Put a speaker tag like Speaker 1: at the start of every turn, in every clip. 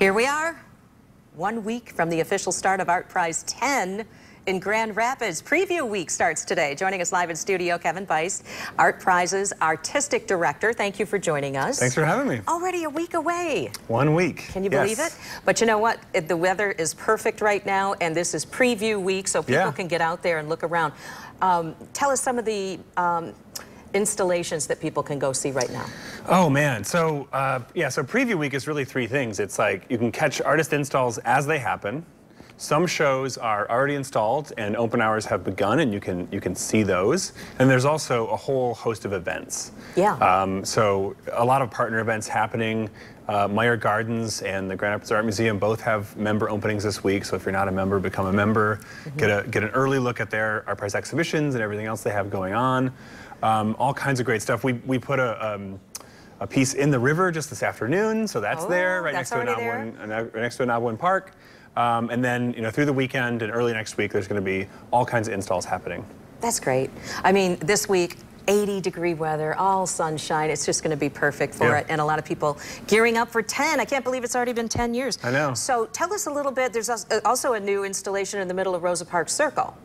Speaker 1: Here we are, one week from the official start of ArtPrize 10 in Grand Rapids. Preview week starts today. Joining us live in studio, Kevin Weiss, ArtPrize's Artistic Director. Thank you for joining us.
Speaker 2: Thanks for having me.
Speaker 1: Already a week away.
Speaker 2: One week.
Speaker 1: Can you
Speaker 2: yes.
Speaker 1: believe it? But you know what? The weather is perfect right now, and this is preview week, so people
Speaker 2: Yeah.
Speaker 1: can get out there and look around. Um, tell us some of the um, installations that people can go see right now.
Speaker 2: Oh man, so uh, yeah, so preview week is really three things. It's like you can catch artist installs as they happen. Some shows are already installed and open hours have begun, and you can you can see those. And there's also a whole host of events.
Speaker 1: Yeah.
Speaker 2: Um, so a lot of partner events happening. Uh, Meijer Gardens and the Grand Rapids Art Museum both have member openings this week. So if you're not a member, become a member. Get a get an early look at their ArtPrize exhibitions and everything else they have going on. Um, all kinds of great stuff. We we put a um, a piece in the river just this afternoon, so that's
Speaker 1: Oh,
Speaker 2: there right
Speaker 1: that's
Speaker 2: next to Ah-Nab-Awen, right next to Ah-Nab-Awen Park. Um, and then you know through the weekend and early next week, there's going to be all kinds of installs happening.
Speaker 1: That's great. I mean, this week, 80 degree weather, all sunshine. It's just going to be perfect for
Speaker 2: Yeah.
Speaker 1: it. And a lot of people gearing up for 10. I can't believe it's already been 10 years.
Speaker 2: I know.
Speaker 1: So tell us a little bit. There's uh, also a new installation in the middle of Rosa Parks Circle.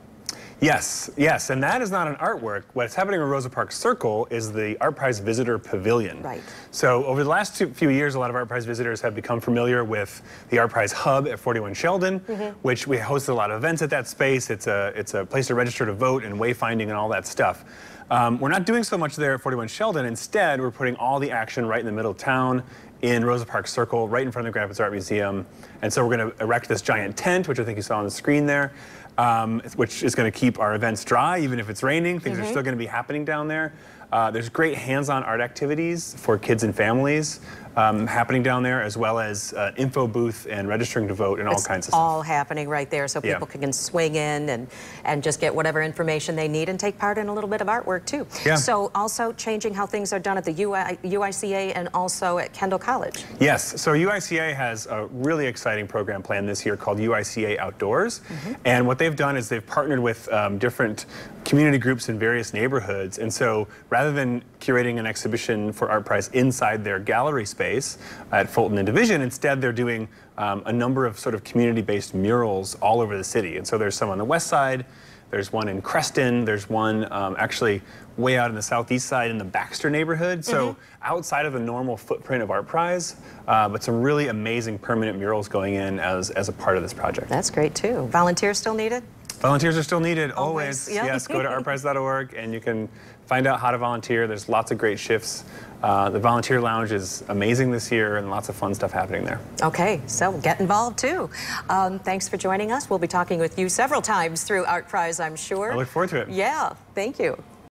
Speaker 2: Yes, yes, and that is not an artwork. What's happening in Rosa Parks Circle is the ArtPrize Visitor Pavilion.
Speaker 1: Right.
Speaker 2: So over the last two, few years, a lot of ArtPrize visitors have become familiar with the ArtPrize Hub at 41 Sheldon, mm-hmm. which we hosted a lot of events at that space. It's a it's a place to register to vote and wayfinding and all that stuff. Um, we're not doing so much there at 41 Sheldon. Instead, we're putting all the action right in the middle of town in Rosa Parks Circle, right in front of the Grand Rapids Art Museum. And so we're going to erect this giant tent, which I think you saw on the screen there, um, which is going to keep our events dry, even if it's raining. Things are still going to be happening down there. Uh, there's great hands-on art activities for kids and families um, happening down there, as well as uh, info booth and registering to vote and all
Speaker 1: It's
Speaker 2: kinds of stuff.
Speaker 1: all happening right there so
Speaker 2: Yeah.
Speaker 1: people can swing in and, and just get whatever information they need and take part in a little bit of artwork too.
Speaker 2: Yeah.
Speaker 1: So also changing how things are done at the UI, UICA and also at Kendall College.
Speaker 2: Yes, so UICA has a really exciting program planned this year called UICA Outdoors. And what they've done is they've partnered with um, different community groups in various neighborhoods. And so rather than curating an exhibition for ArtPrize inside their gallery space at Fulton and Division, instead they're doing um, a number of sort of community-based murals all over the city. And so there's some on the west side, there's one in Creston. There's one um, actually way out in the southeast side in the Baxter neighborhood. So outside of the normal footprint of ArtPrize, uh, but some really amazing permanent murals going in as, as a part of this project.
Speaker 1: That's great too. Volunteers still needed?
Speaker 2: Volunteers are still needed
Speaker 1: Always,
Speaker 2: always. Yes, go to artprize.org and you can find out how to volunteer. There's lots of great shifts. Uh, the volunteer lounge is amazing this year and lots of fun stuff happening there.
Speaker 1: Okay, so get involved too. Um, thanks for joining us. We'll be talking with you several times through ArtPrize, I'm sure.
Speaker 2: I look forward to it.
Speaker 1: Yeah, thank you.